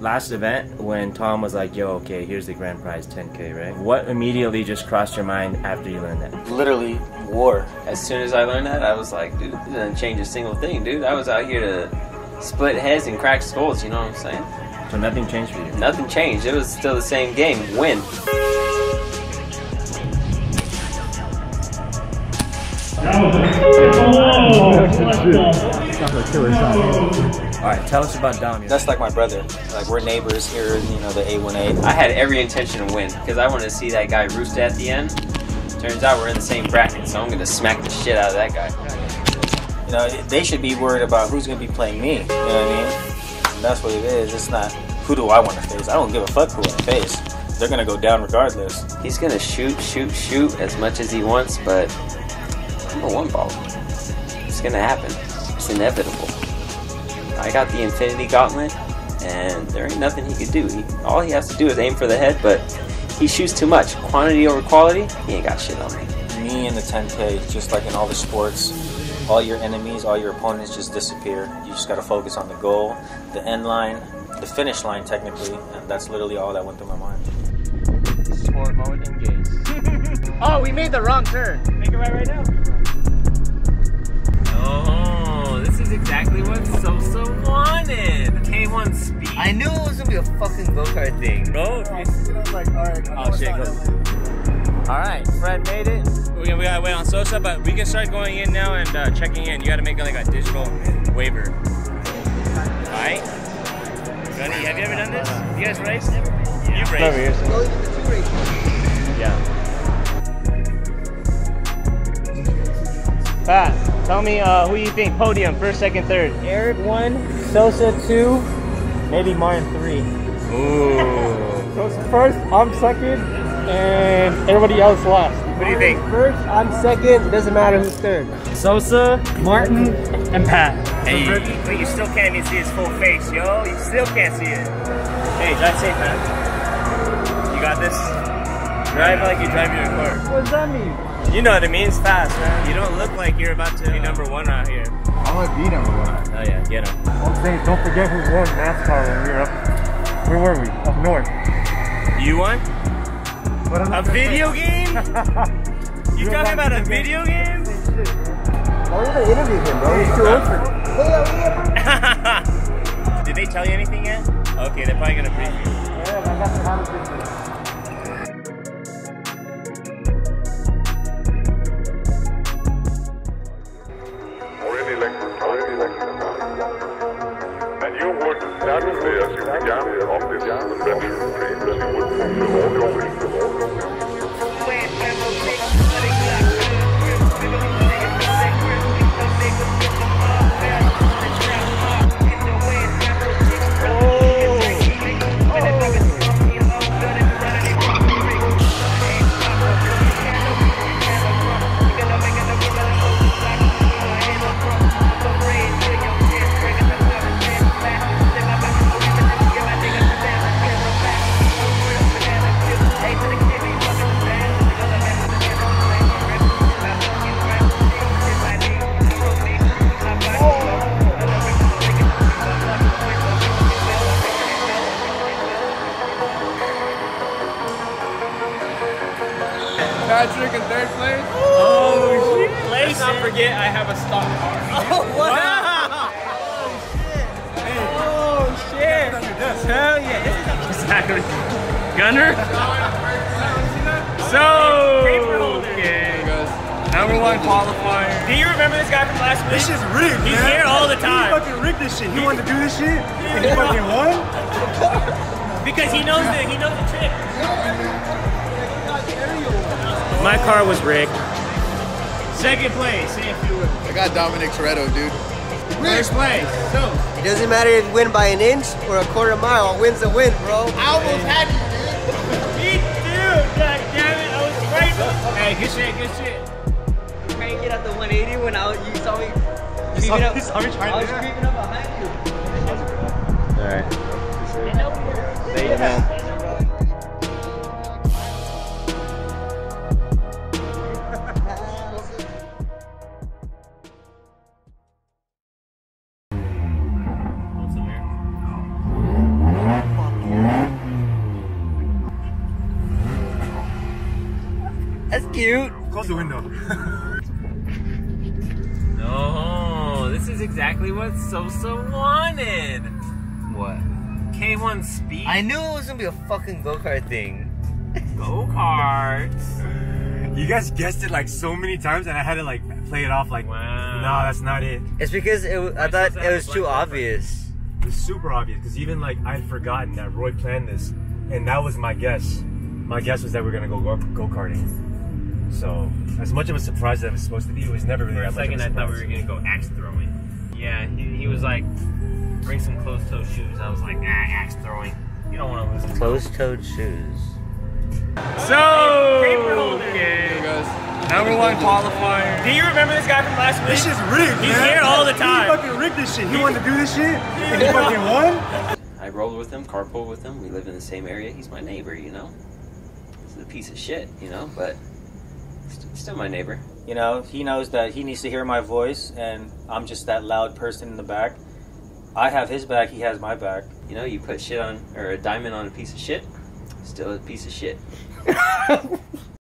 Last event, when Tom was like, yo, okay, here's the grand prize, 10K, right? What immediately just crossed your mind after you learned that? Literally war. As soon as I learned that, I was like, dude, this doesn't change a single thing, dude. I was out here to split heads and crack skulls, you know what I'm saying? So nothing changed for you? Nothing changed. It was still the same game. Win. Alright, tell us about Dom. That's like my brother. Like we're neighbors here, you know, the A1A. I had every intention to win because I wanted to see that guy roost at the end. Turns out we're in the same bracket, so I'm gonna smack the shit out of that guy. You know, they should be worried about who's gonna be playing me. You know what I mean? And that's what it is. It's not who do I want to face. I don't give a fuck who I face. They're gonna go down regardless. He's gonna shoot, shoot, shoot as much as he wants, but I'm a one ball. It's gonna happen. It's inevitable. I got the Infinity Gauntlet, and there ain't nothing he could do. He, all he has to do is aim for the head, but he shoots too much. Quantity over quality, he ain't got shit on me. Me and the 10K, just like in all the sports, all your enemies, all your opponents just disappear. You just gotta focus on the goal, the end line, the finish line technically, and that's literally all that went through my mind. Sport mode engaged. Oh, we made the wrong turn. Make it right right now. I knew it was gonna be a fucking go kart thing, bro. Oh shit, go. All right, Fred made it. We, we gotta wait on Sosa, but we can start going in now and uh, checking in. You gotta make like a digital waiver. Alright? Gunny, have you ever done this? You guys race? You've raced. Yeah. Pat, tell me uh, who you think podium first, second, third. Eric one, Sosa two, maybe Martin three. Ooh. So First, I'm second, and everybody else last. What do you think? First, I'm second. Doesn't matter who's third. Sosa, Martin and Pat. Hey, but you still can't even see his full face, yo. You still can't see it. Hey, drive safe, man. You got this? Drive like you're driving your car. What does that mean? You know what it means, fast, man. You don't look like you're about to be number one out here. I'm gonna beat him. Oh yeah, get him. I'm saying, don't forget who won NASCAR when we were up. Where were we? Up north. You won? I'm A video game? You talking about a video game? Why would I interviewing him, bro? He's too old for Did they tell you anything yet? Okay, they're probably gonna brief you would you began on this adventure, dream you would fulfill Patrick in third place. Oh shit! Let's not forget I have a stock car. Oh wow! Oh, oh shit! Hell yeah! Exactly. Gunnar. So okay. Number one qualifier. Do you remember this guy from last week? This is rigged. He's here all the time. He fucking rigged this shit. He wanted to do this shit, and he fucking won. Because he knows the he knows the trick. My car was rigged. Second place, say a few words. I got Dominic Toretto, dude. First place. So It doesn't matter if you win by an inch or a quarter mile. A win's a win, bro. I almost had you, dude. Me too. God damn it, I was right. Hey, good shit, good shit. Trying to get out the 180 when I, you saw me. You saw- creeping up- you saw me trying I to was creeping up behind you. Alright. Cute. Close the window. No, this is exactly what Sosa wanted. What? K1 Speed I knew it was gonna be a fucking go kart thing. go karts. You guys guessed it like so many times, and I had to like play it off like, Wow. no, that's not it. It's because it, w- I Why thought it it was too obvious. It was super obvious because even like I'd forgotten that Roy planned this, and that was my guess. My guess was that we are gonna go go karting. So as much of a surprise that it was supposed to be, it was never really For a that much second, of I a thought we were gonna go axe throwing. Yeah, he, he was like, bring some closed toed shoes. I was like, ah, axe throwing. You don't want to lose. him. Closed-toed shoes. So, paper holder. Number one qualifier. Do you remember this guy from last week? This shit's rigged, He's man. here all the time. He fucking rigged this shit. He wanted to do this shit, and he fucking won. I rolled with him, carpool with him. We live in the same area. He's my neighbor, you know. He's a piece of shit, you know, but st- still my neighbor. You know, he knows that he needs to hear my voice, and I'm just that loud person in the back. I have his back, he has my back. You know, you put shit on or a diamond on a piece of shit, still a piece of shit.